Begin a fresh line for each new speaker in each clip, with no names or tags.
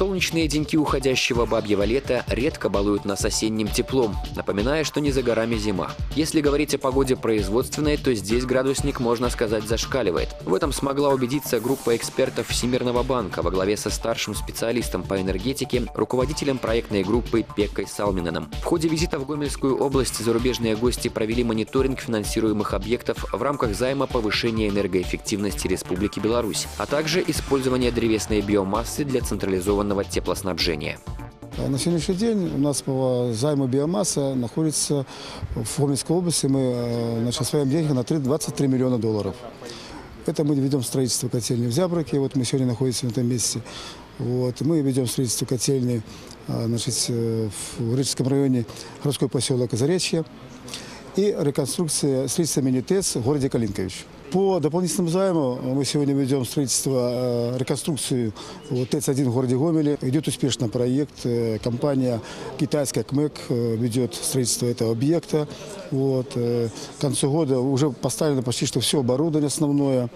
Солнечные деньки уходящего бабьего лета редко балуют нас осенним теплом, напоминая, что не за горами зима. Если говорить о погоде производственной, то здесь градусник, можно сказать, зашкаливает. В этом смогла убедиться группа экспертов Всемирного банка во главе со старшим специалистом по энергетике, руководителем проектной группы Пеккой Салминаном. В ходе визита в Гомельскую область зарубежные гости провели мониторинг финансируемых объектов в рамках займа повышения энергоэффективности Республики Беларусь, а также использования древесной биомассы для централизованного теплоснабжения.
На сегодняшний день у нас по займу биомасса находится в Гомельской области. Мы э, значит, осваиваем деньги на 3 23 миллиона долларов. Это мы ведем строительство котельни в Зябраке. Вот мы сегодня находимся на этом месте. Вот. Мы ведем строительство котельни э, значит, э, в Рычском районе, городской поселок Заречье. И реконструкция строительства мини-ТЭЦ в городе Калинкович. По дополнительному займу мы сегодня ведем строительство, э, реконструкцию вот, ТЭЦ-1 в городе Гомеле. Идет успешно проект. Э, Компания китайская КМЭК э, ведет строительство этого объекта. Вот. К концу года уже поставлено почти что все оборудование основное.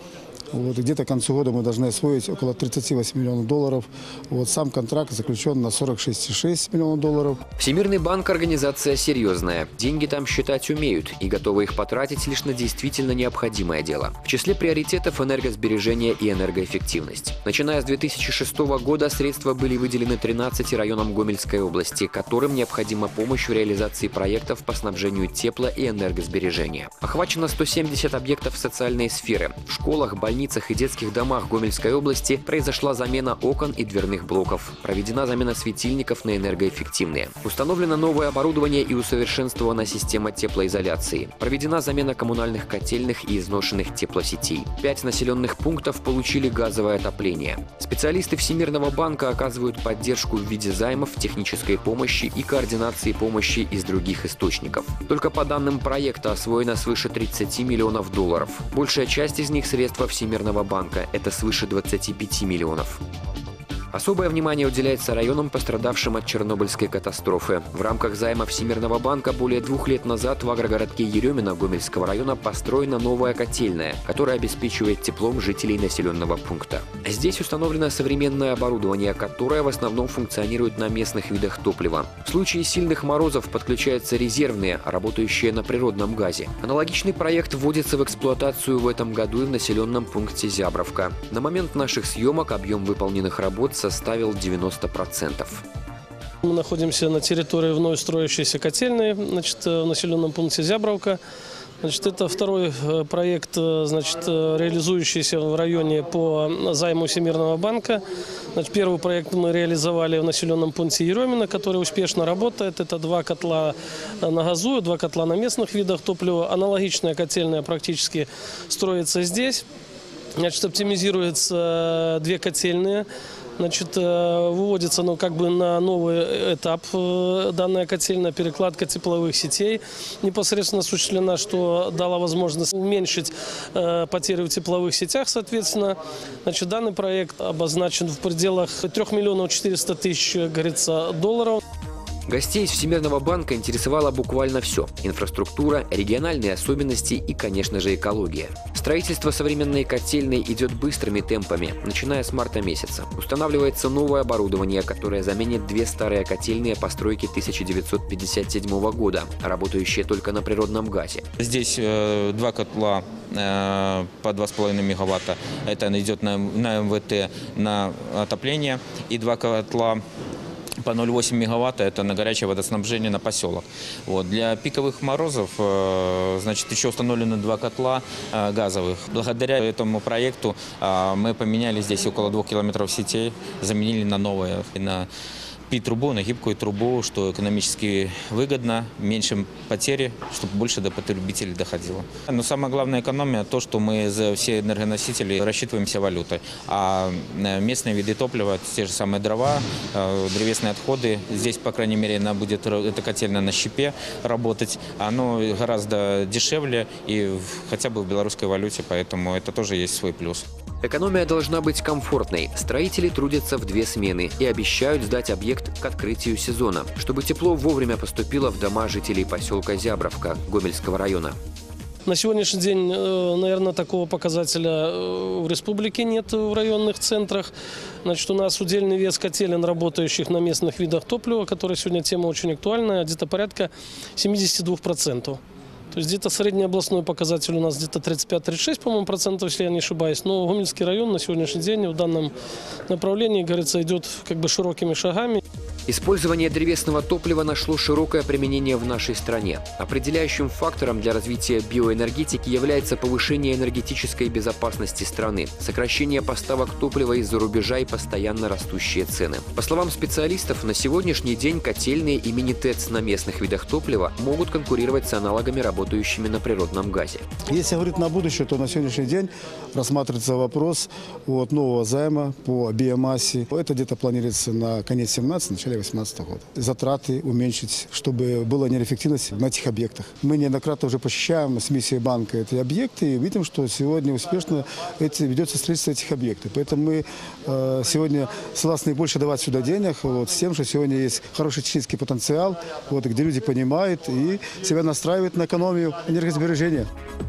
Вот, где-то к концу года мы должны освоить около 38 миллионов долларов. Вот, сам контракт заключен на 46,6 миллионов долларов.
Всемирный банк – организация серьезная. Деньги там считать умеют и готовы их потратить лишь на действительно необходимое дело. В числе приоритетов – энергосбережение и энергоэффективность. Начиная с 2006 года средства были выделены 13 районам Гомельской области, которым необходима помощь в реализации проектов по снабжению тепла и энергосбережения. Охвачено 170 объектов социальной сферы. В школах, больницах, больницах и детских домах Гомельской области произошла замена окон и дверных блоков. Проведена замена светильников на энергоэффективные. Установлено новое оборудование и усовершенствована система теплоизоляции. Проведена замена коммунальных котельных и изношенных теплосетей. Пять населенных пунктов получили газовое отопление. Специалисты Всемирного банка оказывают поддержку в виде займов, технической помощи и координации помощи из других источников. Только по данным проекта освоено свыше 30 миллионов долларов. Большая часть из них средства Всемирного Всемирного банка – это свыше 25 миллионов. Особое внимание уделяется районам, пострадавшим от Чернобыльской катастрофы. В рамках займа Всемирного банка более двух лет назад в агрогородке Еремина Гомельского района построена новая котельная, которая обеспечивает теплом жителей населенного пункта. Здесь установлено современное оборудование, которое в основном функционирует на местных видах топлива. В случае сильных морозов подключаются резервные, работающие на природном газе. Аналогичный проект вводится в эксплуатацию в этом году и в населенном пункте Зябровка. На момент наших съемок объем выполненных работ составил 90%.
Мы находимся на территории вновь строящейся котельной значит, в населенном пункте Зябровка. Значит, это второй э, проект, э, значит, э, реализующийся в районе по займу Всемирного банка. Значит, первый проект мы реализовали в населенном пункте Еремина, который успешно работает. Это два котла на газу, два котла на местных видах топлива. Аналогичная котельная практически строится здесь. Значит, оптимизируется две котельные Значит, э, выводится ну, как бы на новый этап э, данная котельная, перекладка тепловых сетей непосредственно осуществлена, что дала возможность уменьшить э, потери в тепловых сетях, соответственно. Значит, данный проект обозначен в пределах 3 миллионов 400 тысяч, говорится, долларов.
Гостей из Всемирного банка интересовало буквально все – инфраструктура, региональные особенности и, конечно же, экология. Строительство современной котельной идет быстрыми темпами, начиная с марта месяца. Устанавливается новое оборудование, которое заменит две старые котельные постройки 1957 года, работающие только на природном газе.
Здесь э, два котла э, по 2,5 мегаватта. Это идет на, на МВТ на отопление. И два котла по 0,8 мегаватта это на горячее водоснабжение на поселок. Вот. Для пиковых морозов э, значит, еще установлены два котла э, газовых. Благодаря этому проекту э, мы поменяли здесь около двух километров сетей, заменили на новые. На трубу на гибкую трубу, что экономически выгодно, меньше потери, чтобы больше до потребителей доходило. Но самая главная экономия то, что мы за все энергоносители рассчитываемся валютой. А э, местные виды топлива, те же самые дрова, э, древесные отходы, здесь, по крайней мере, она будет, эта котельная на щепе работать, оно гораздо дешевле и хотя бы в белорусской валюте, поэтому это тоже есть свой плюс.
Экономия должна быть комфортной. Строители трудятся в две смены и обещают сдать объект к открытию сезона, чтобы тепло вовремя поступило в дома жителей поселка Зябровка Гомельского района.
На сегодняшний день, э, наверное, такого показателя э, в республике нет в районных центрах. Значит, у нас удельный вес котелен, работающих на местных видах топлива, которая сегодня тема очень актуальная, где-то порядка 72%. То есть где-то средний областной показатель у нас где-то 35-36, по-моему, процентов, если я не ошибаюсь. Но Гомельский район на сегодняшний день в данном направлении, говорится, идет как бы широкими шагами.
Использование древесного топлива нашло широкое применение в нашей стране. Определяющим фактором для развития биоэнергетики является повышение энергетической безопасности страны, сокращение поставок топлива из-за рубежа и постоянно растущие цены. По словам специалистов, на сегодняшний день котельные и мини-ТЭЦ на местных видах топлива могут конкурировать с аналогами, работающими на природном газе.
Если говорить на будущее, то на сегодняшний день рассматривается вопрос вот, нового займа по биомассе. Это где-то планируется на конец 17 начале 2018 года. Затраты уменьшить, чтобы была неэффективность на этих объектах. Мы неоднократно уже посещаем с миссией банка эти объекты и видим, что сегодня успешно эти, ведется строительство этих объектов. Поэтому мы э, сегодня согласны больше давать сюда денег вот, с тем, что сегодня есть хороший технический потенциал, вот, где люди понимают и себя настраивают на экономию энергосбережения.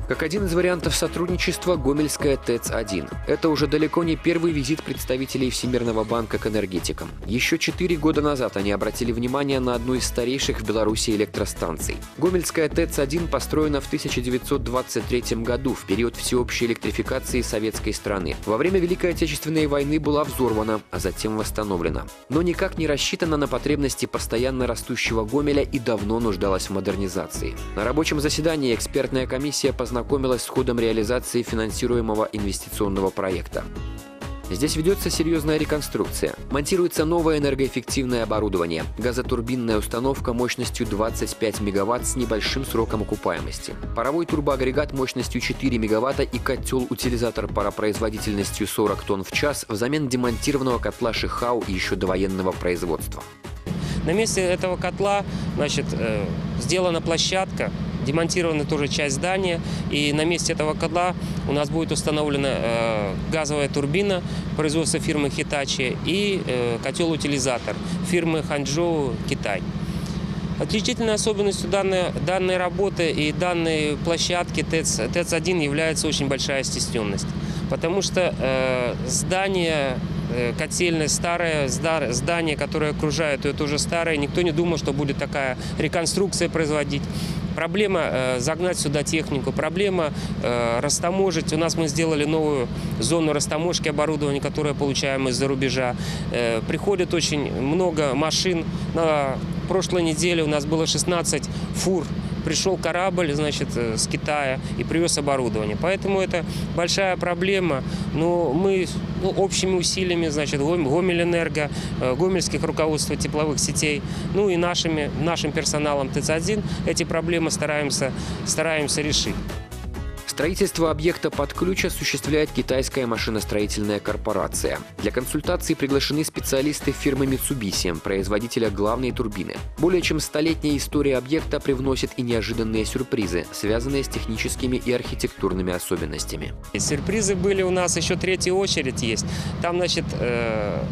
Как один из вариантов сотрудничества – Гомельская ТЭЦ-1. Это уже далеко не первый визит представителей Всемирного банка к энергетикам. Еще четыре года назад они обратили внимание на одну из старейших в Беларуси электростанций. Гомельская ТЭЦ-1 построена в 1923 году, в период всеобщей электрификации советской страны. Во время Великой Отечественной войны была взорвана, а затем восстановлена. Но никак не рассчитана на потребности постоянно растущего Гомеля и давно нуждалась в модернизации. На рабочем заседании экспертная комиссия познакомилась с ходом реализации финансируемого инвестиционного проекта. Здесь ведется серьезная реконструкция. Монтируется новое энергоэффективное оборудование. Газотурбинная установка мощностью 25 мегаватт с небольшим сроком окупаемости. Паровой турбоагрегат мощностью 4 мегаватта и котел-утилизатор паропроизводительностью 40 тонн в час взамен демонтированного котла Шихау и еще довоенного производства.
На месте этого котла значит, э, сделана площадка, демонтирована тоже часть здания, и на месте этого котла у нас будет установлена э, газовая турбина производства фирмы Hitachi и э, котел-утилизатор фирмы Ханчжоу Китай. Отличительной особенностью данной, данной работы и данной площадки ТЭЦ, ТЭЦ-1 является очень большая стесненность, потому что э, здание Э, котельная старая, здание, которое окружает ее, тоже старое. Никто не думал, что будет такая реконструкция производить. Проблема э, загнать сюда технику, проблема э, растаможить. У нас мы сделали новую зону растаможки оборудования, которое получаем из-за рубежа. Приходит очень много машин. На прошлой неделе у нас было 16 фур пришел корабль, значит, э, с Китая и привез оборудование. Поэтому это большая проблема. Но мы ну, общими усилиями, значит, Гомельэнерго, э, Гомельских руководства тепловых сетей, ну и нашими, нашим персоналом ТЦ-1 эти проблемы стараемся, стараемся решить.
Строительство объекта под ключ осуществляет китайская машиностроительная корпорация. Для консультации приглашены специалисты фирмы Mitsubishi, производителя главной турбины. Более чем столетняя история объекта привносит и неожиданные сюрпризы, связанные с техническими и архитектурными особенностями.
Сюрпризы были у нас еще третья очередь есть. Там, значит, э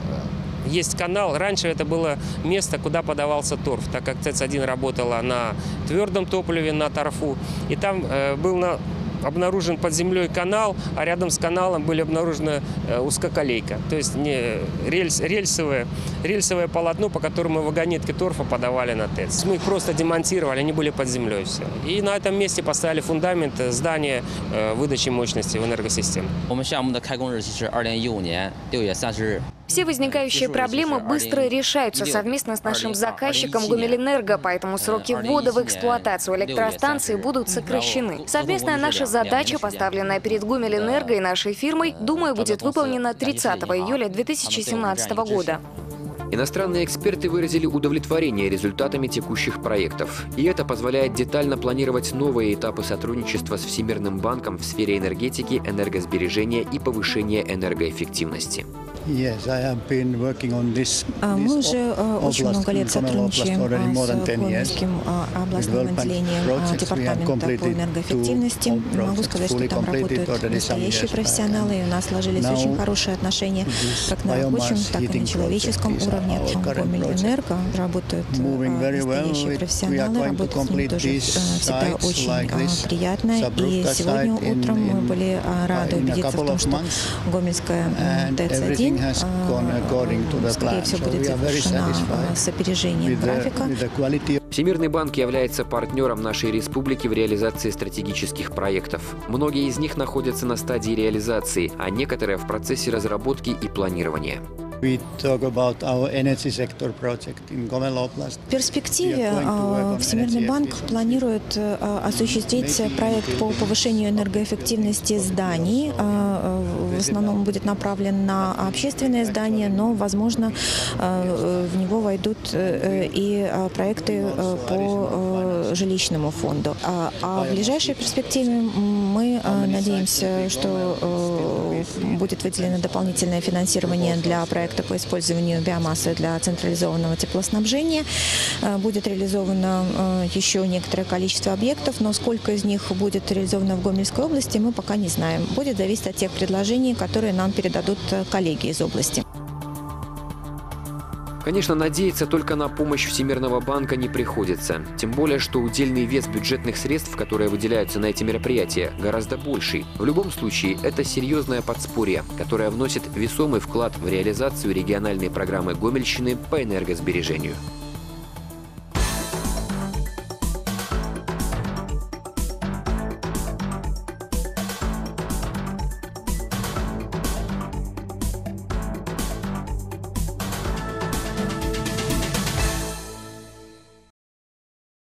есть канал. Раньше это было место, куда подавался торф, так как ТЭЦ-1 работала на твердом топливе, на торфу. И там э, был на обнаружен под землей канал, а рядом с каналом были обнаружены э, узкоколейка. То есть не рельс, рельсовое, рельсовое полотно, по которому вагонетки торфа подавали на ТЭЦ. Мы их просто демонтировали, они были под землей все. И на этом месте поставили фундамент здания э, выдачи мощности в энергосистему.
Все возникающие проблемы быстро решаются совместно с нашим заказчиком Гумилэнерго, поэтому сроки ввода в эксплуатацию электростанции будут сокращены. Совместная наша задача, поставленная перед Гумилэнерго и нашей фирмой, думаю, будет выполнена 30 июля 2017 года.
Иностранные эксперты выразили удовлетворение результатами текущих проектов. И это позволяет детально планировать новые этапы сотрудничества с Всемирным банком в сфере энергетики, энергосбережения и повышения энергоэффективности.
Yes, I have been working on this.
Мы уже очень много лет сотрудничаем а, с
10 years.
Гомельским а, областным отделением а, Департамента по энергоэффективности. Могу сказать, что там работают настоящие профессионалы, и у нас сложились очень хорошие отношения как на рабочем, так и на человеческом уровне. Гомельэнерго работают настоящие профессионалы, работать с ними тоже э, всегда очень приятно. И сегодня утром мы были а, рады убедиться в том, что. Гомельская
And everything
ТЭЦ-1
the
скорее всего
So
будет завершена а, с опережением графика.
Всемирный банк является партнером нашей республики в реализации стратегических проектов. Многие из них находятся на стадии реализации, а некоторые в процессе разработки и планирования.
We talk about our energy sector project in Gomel Oblast.
В перспективе а, Всемирный банк планирует а, осуществить проект по повышению энергоэффективности зданий. А, В основном будет направлен на общественные здания, но, возможно, в него войдут э, и проекты э, по э, жилищному фонду. А в ближайшей перспективе мы надеемся, что э, будет выделено дополнительное финансирование для проекта по использованию биомассы для централизованного теплоснабжения. Э, Будет реализовано э, еще некоторое количество объектов, но сколько из них будет реализовано в Гомельской области, мы пока не знаем. Будет зависеть от тех предложений, которые нам передадут э, коллеги из области.
Конечно, надеяться только на помощь Всемирного банка не приходится. Тем более, что удельный вес бюджетных средств, которые выделяются на эти мероприятия, гораздо больший. В любом случае, это серьезное подспорье, которое вносит весомый вклад в реализацию региональной программы Гомельщины по энергосбережению.